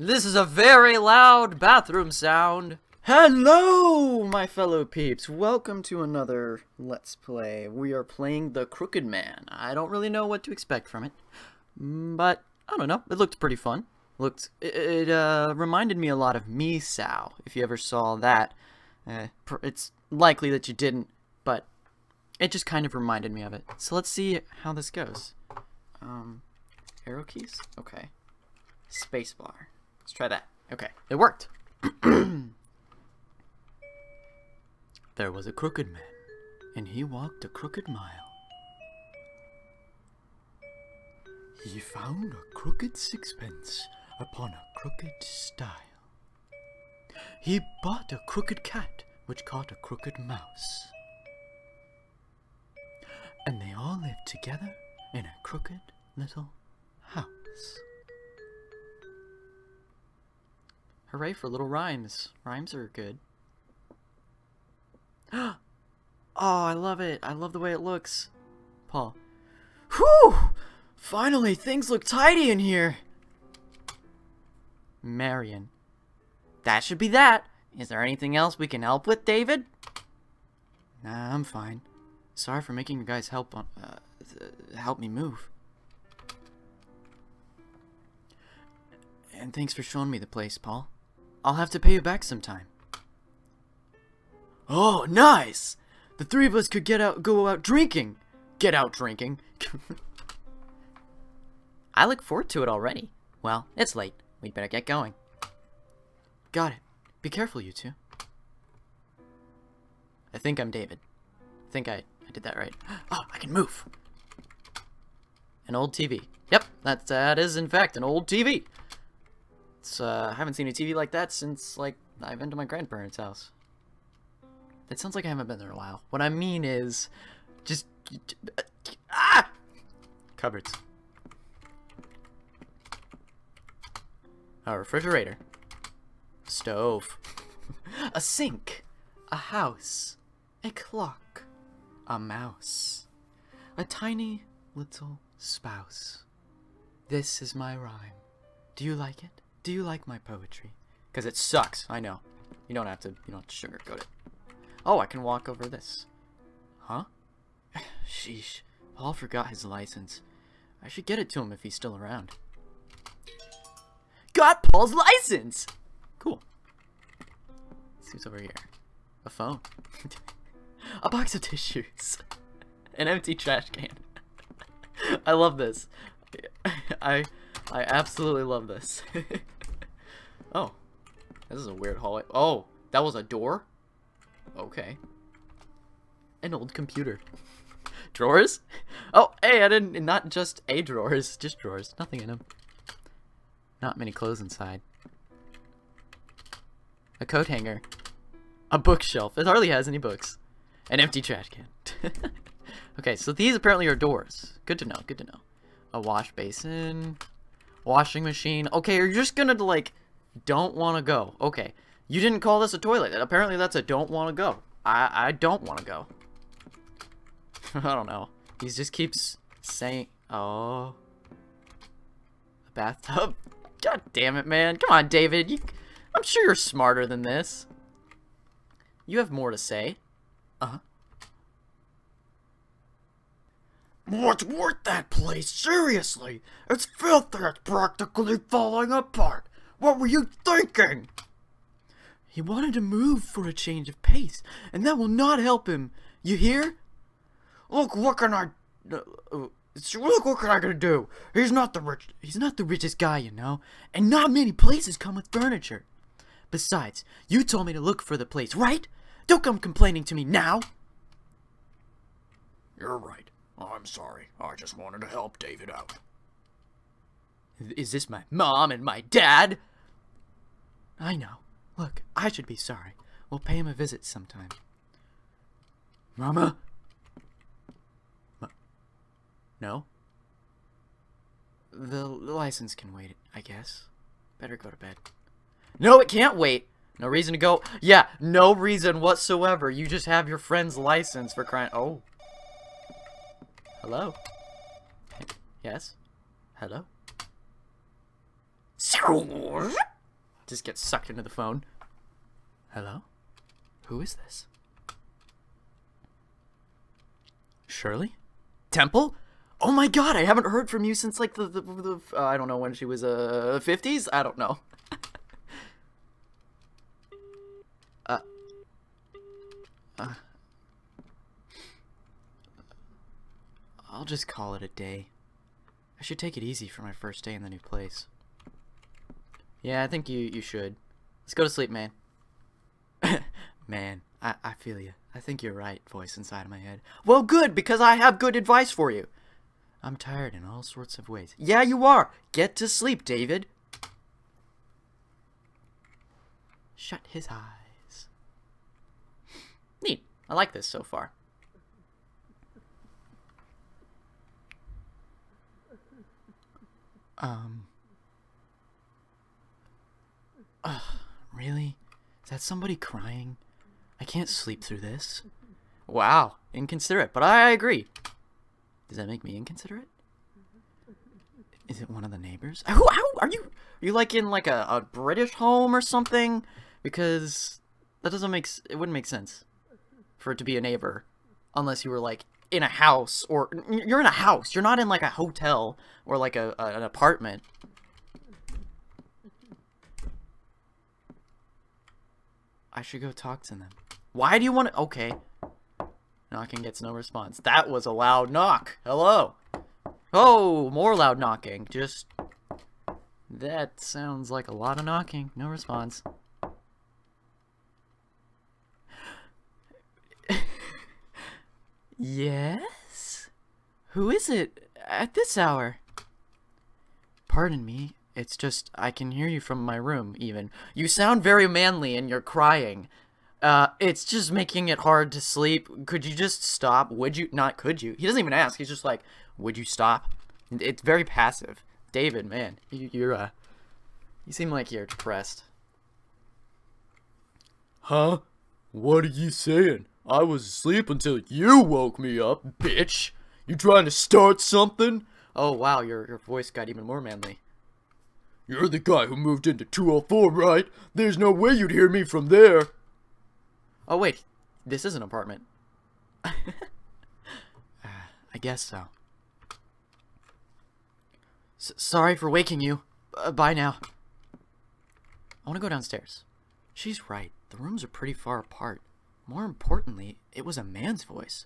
This is a very loud bathroom sound. Hello, my fellow peeps. Welcome to another Let's Play. We are playing The Crooked Man. I don't really know what to expect from it, mm, but I don't know. It looked pretty fun. Looked, it, it uh, reminded me a lot of Misao, if you ever saw that. Uh, it's likely that you didn't, but it just kind of reminded me of it. So let's see how this goes. Um, arrow keys? Okay. Spacebar. Let's try that. Okay, it worked. there was a crooked man, and he walked a crooked mile. He found a crooked sixpence upon a crooked stile. He bought a crooked cat, which caught a crooked mouse. And they all lived together in a crooked little house. Hooray for little rhymes. Rhymes are good. oh, I love it. I love the way it looks. Paul. Whew! Finally, things look tidy in here. Marion. That should be that. Is there anything else we can help with, David? Nah, I'm fine. Sorry for making you guys help on, uh, help me move. And thanks for showing me the place, Paul. I'll have to pay you back sometime. Oh, nice! The three of us could get out, go out drinking. Get out drinking. I look forward to it already. Well, it's late. We'd better get going. Got it. Be careful, you two. I think I'm David. I think I, I did that right. Oh, I can move! An old TV. Yep, that, that is in fact an old TV. It's, uh, I haven't seen a TV like that since, like, I've been to my grandparents' house. It sounds like I haven't been there in a while. What I mean is, just, ah! Cupboards. A refrigerator. Stove. a sink. A house. A clock. A mouse. A tiny little spouse. This is my rhyme. Do you like it? Do you like my poetry? Because it sucks, I know. You don't have to, you don't sugarcoat it. Oh, I can walk over this. Huh? Sheesh. Paul forgot his license. I should get it to him if he's still around. Got Paul's license! Cool. See what's over here. A phone. a box of tissues. An empty trash can. I love this. I I absolutely love this. Oh. This is a weird hallway. Oh, that was a door? Okay. An old computer. Drawers? Oh, hey, I didn't, not just a drawers, just drawers. Nothing in them. Not many clothes inside. A coat hanger. A bookshelf. It hardly has any books. An empty trash can. okay, so these apparently are doors. Good to know, good to know. A wash basin. Washing machine. Okay, are you're just gonna, like, don't want to go. Okay. You didn't call this a toilet. Apparently that's a don't want to go. I, I don't want to go. I don't know. He just keeps saying, oh. A bathtub? God damn it, man. Come on, David. You, I'm sure you're smarter than this. You have more to say. Uh-huh. What's worth that place? Seriously? It's filthy. It's practically falling apart. What were you thinking? He wanted to move for a change of pace, and that will not help him. You hear? Look, what can I... Uh, look, what can I gonna do? He's not the rich... He's not the richest guy, you know? And not many places come with furniture. Besides, you told me to look for the place, right? Don't come complaining to me now. You're right. I'm sorry. I just wanted to help David out. Is this my mom and my dad? I know. Look, I should be sorry. We'll pay him a visit sometime. Mama? Ma no? The license can wait, I guess. Better go to bed. No, it can't wait! No reason to go. Yeah, no reason whatsoever. You just have your friend's license for crying. Oh. Hello? Yes? Hello? Just get sucked into the phone. Hello? Who is this? Shirley? Temple? Oh my god, I haven't heard from you since like the, the, the uh, I don't know when she was, uh, 50s? I don't know. uh, uh, I'll just call it a day. I should take it easy for my first day in the new place. Yeah, I think you, you should. Let's go to sleep, man. man, I, I feel you. I think you're right, voice inside of my head. Well, good, because I have good advice for you. I'm tired in all sorts of ways. Yeah, you are. Get to sleep, David. Shut his eyes. Neat. I like this so far. Um. Ugh, really? Is that somebody crying? I can't sleep through this. Wow, inconsiderate, but I agree. Does that make me inconsiderate? Is it one of the neighbors? Who, how, are you, are you like in like a, a British home or something? Because that doesn't make, it wouldn't make sense for it to be a neighbor. Unless you were like in a house or, you're in a house. You're not in like a hotel or like a, a an apartment. I should go talk to them. Why do you want to? Okay. Knocking gets no response. That was a loud knock. Hello. Oh, more loud knocking. Just... That sounds like a lot of knocking. No response. yes? Who is it? At this hour? Pardon me. It's just, I can hear you from my room, even. You sound very manly and you're crying. Uh, it's just making it hard to sleep. Could you just stop? Would you? Not could you. He doesn't even ask. He's just like, would you stop? It's very passive. David, man, you, you're, uh, you seem like you're depressed. Huh? What are you saying? I was asleep until you woke me up, bitch. You trying to start something? Oh, wow, your, your voice got even more manly. You're the guy who moved into 204, right? There's no way you'd hear me from there. Oh, wait. This is an apartment. uh, I guess so. S sorry for waking you. Uh, bye now. I want to go downstairs. She's right. The rooms are pretty far apart. More importantly, it was a man's voice.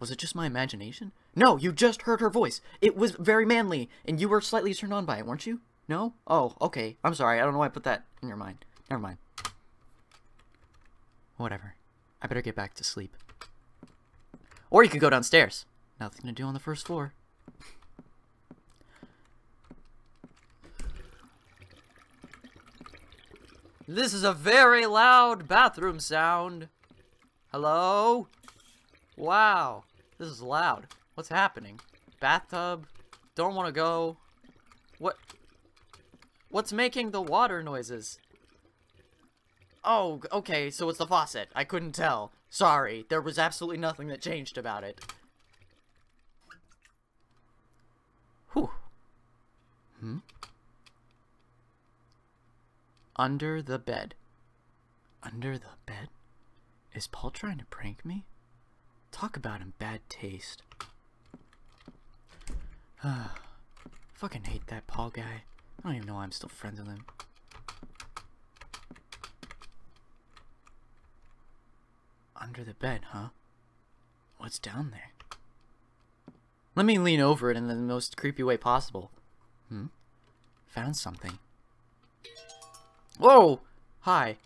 Was it just my imagination? No, you just heard her voice. It was very manly, and you were slightly turned on by it, weren't you? No? Oh, okay. I'm sorry. I don't know why I put that in your mind. Never mind. Whatever. I better get back to sleep. Or you could go downstairs. Nothing to do on the first floor. This is a very loud bathroom sound. Hello? Wow. This is loud. What's happening? Bathtub? Don't want to go. What? What's making the water noises? Oh, okay, so it's the faucet. I couldn't tell. Sorry, there was absolutely nothing that changed about it. Whew. Hmm? Under the bed. Under the bed? Is Paul trying to prank me? Talk about in bad taste. Fucking hate that Paul guy. I don't even know why I'm still friends with him. Under the bed, huh? What's down there? Let me lean over it in the most creepy way possible. Hmm? Found something. Whoa! Hi.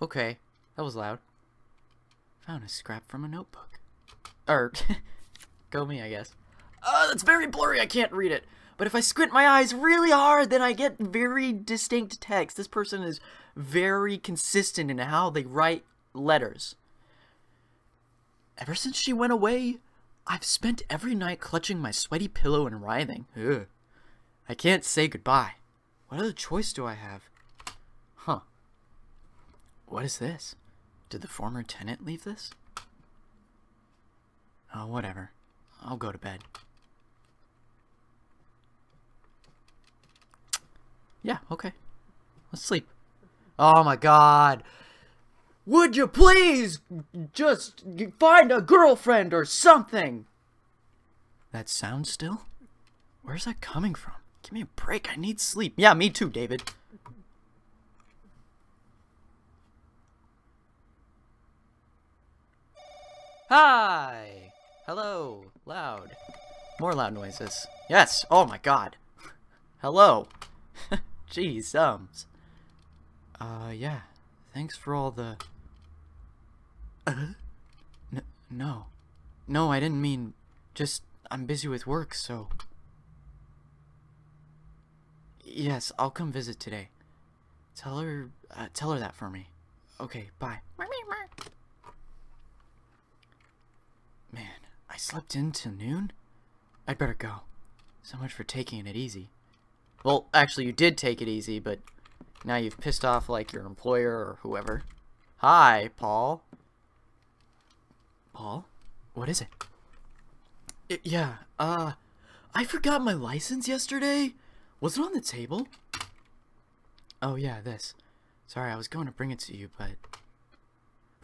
Okay. That was loud. Found a scrap from a notebook. Er, go me, I guess. Uh, that's very blurry, I can't read it. But if I squint my eyes really hard, then I get very distinct text. This person is very consistent in how they write letters. Ever since she went away, I've spent every night clutching my sweaty pillow and writhing. Ugh. I can't say goodbye. What other choice do I have? Huh. What is this? Did the former tenant leave this? Oh, whatever. I'll go to bed. Yeah, okay. Let's sleep. Oh my god. Would you please just find a girlfriend or something? That sound still? Where's that coming from? Give me a break. I need sleep. Yeah, me too, David. Hi! Hello. Loud. More loud noises. Yes. Oh my god. Hello. Jeez, ums. Uh, yeah. Thanks for all the... Uh? N no. No, I didn't mean... Just, I'm busy with work, so... Yes, I'll come visit today. Tell her, uh, tell her that for me. Okay, bye. Man, I slept in till noon? I'd better go. So much for taking it easy. Well, actually, you did take it easy, but now you've pissed off, like, your employer or whoever. Hi, Paul. Paul? What is it? Yeah, uh, I forgot my license yesterday. Was it on the table? Oh, yeah, this. Sorry, I was going to bring it to you, but...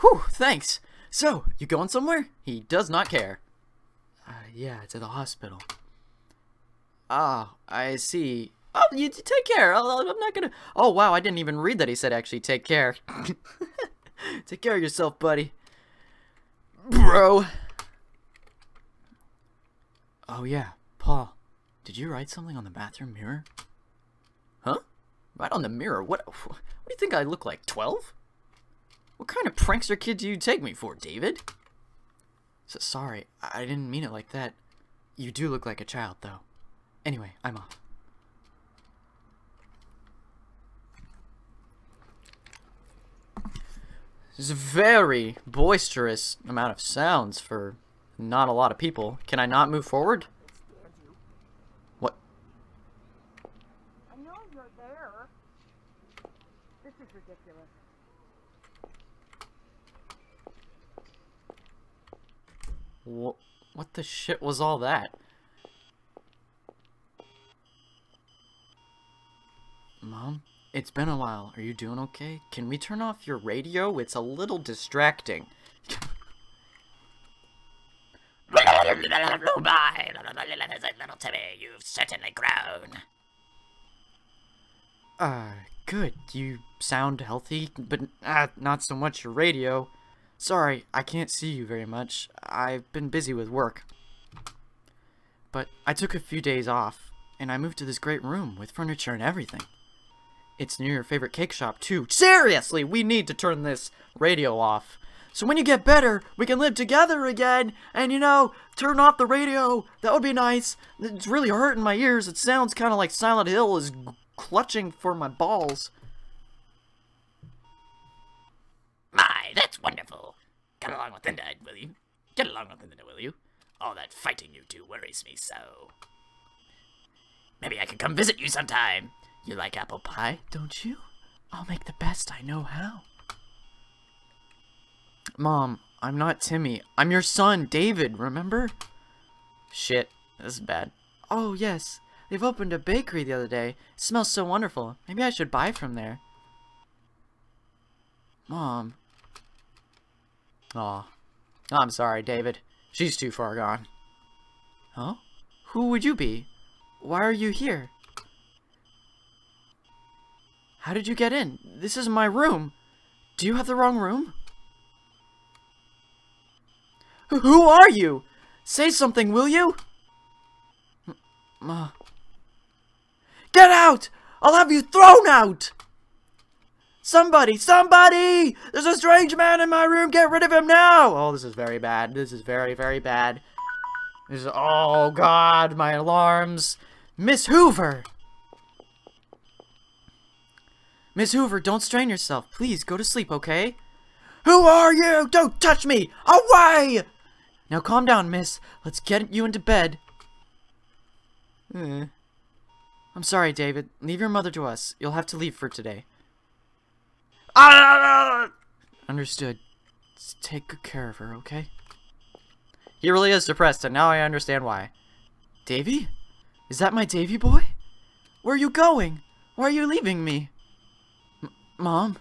Whew, thanks. So, you going somewhere? He does not care. Uh, yeah, to the hospital. Ah, I see. Oh, you take care. i am not gonna. Oh wow, I didn't even read that he said actually take care. take care of yourself, buddy. Bro. Oh yeah, Paul. Did you write something on the bathroom mirror? Huh? Right on the mirror? What? What do you think I look like? Twelve? What kind of prankster kid do you take me for, David? So, sorry, I didn't mean it like that. You do look like a child, though. Anyway, I'm off. There's a very boisterous amount of sounds for not a lot of people. Can I not move forward? What? I know you're there. This is ridiculous. What, what the shit was all that? Mom? It's been a while. Are you doing okay? Can we turn off your radio? It's a little distracting. Little Timmy, you've certainly grown. Uh, good. You sound healthy, but uh, not so much your radio. Sorry, I can't see you very much. I've been busy with work. But I took a few days off, and I moved to this great room with furniture and everything. It's near your favorite cake shop, too. Seriously, we need to turn this radio off. So when you get better, we can live together again, and you know, turn off the radio. That would be nice. It's really hurting my ears. It sounds kind of like Silent Hill is clutching for my balls. My, that's wonderful. Get along with Linda, will you? Get along with Linda, will you? All that fighting you do worries me so. Maybe I could come visit you sometime. You like apple pie, don't you? I'll make the best I know how. Mom, I'm not Timmy. I'm your son, David, remember? Shit, this is bad. Oh, yes. They've opened a bakery the other day. It smells so wonderful. Maybe I should buy from there. Mom. Aw. I'm sorry, David. She's too far gone. Huh? Who would you be? Why are you here? How did you get in? This is my room. Do you have the wrong room? Who are you? Say something, will you? Ma. Uh. Get out! I'll have you thrown out! Somebody! Somebody! There's a strange man in my room! Get rid of him now! Oh, this is very bad. This is very, very bad. This is... Oh, God! My alarms! Miss Hoover! Miss Hoover, don't strain yourself. Please, go to sleep, okay? Who are you? Don't touch me! Away! Now calm down, miss. Let's get you into bed. I'm sorry, David. Leave your mother to us. You'll have to leave for today. Ah! Understood. Just take good care of her, okay? He really is depressed, and now I understand why. Davy? Is that my Davy boy? Where are you going? Why are you leaving me? Mom?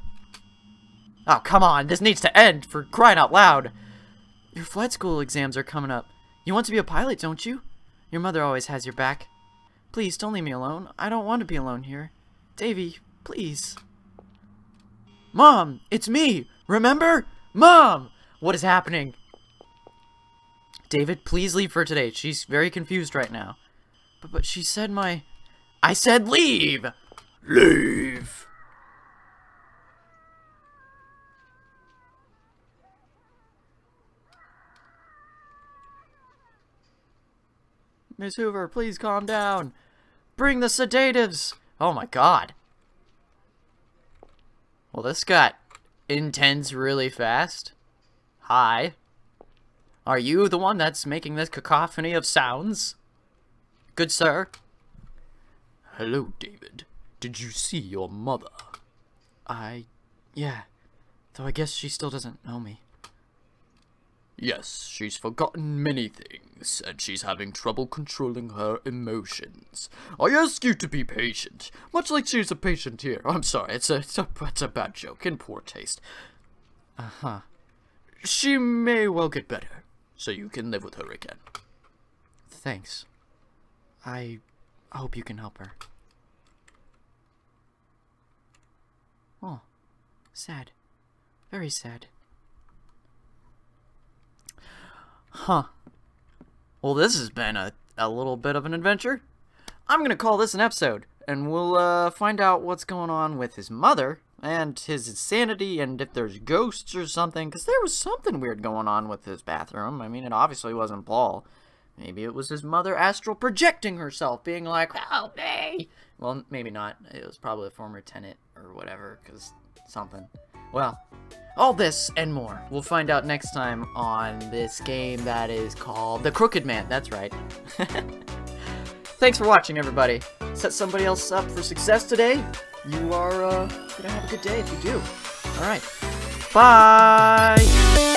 Oh, come on. This needs to end for crying out loud. Your flight school exams are coming up. You want to be a pilot, don't you? Your mother always has your back. Please, don't leave me alone. I don't want to be alone here. Davy, please. Mom, it's me. Remember? Mom! What is happening? David, please leave for today. She's very confused right now. But, but she said my... I said leave! Leave. Miss Hoover, please calm down. Bring the sedatives. Oh my god. Well, this got intense really fast. Hi. Are you the one that's making this cacophony of sounds? Good sir. Hello, David. Did you see your mother? I... yeah. Though I guess she still doesn't know me. Yes, she's forgotten many things, and she's having trouble controlling her emotions. I ask you to be patient, much like she's a patient here. I'm sorry, it's a, it's a, it's a bad joke, in poor taste. Uh-huh. She may well get better, so you can live with her again. Thanks. I hope you can help her. Oh, sad. Very sad. Huh. Well, this has been a, a little bit of an adventure. I'm going to call this an episode, and we'll uh, find out what's going on with his mother and his insanity and if there's ghosts or something, because there was something weird going on with his bathroom. I mean, it obviously wasn't Paul. Maybe it was his mother astral projecting herself, being like, help me! Well, maybe not. It was probably a former tenant or whatever, because something. Well, all this and more we'll find out next time on this game that is called The Crooked Man. That's right. Thanks for watching, everybody. Set somebody else up for success today. You are uh, gonna have a good day if you do. All right. Bye!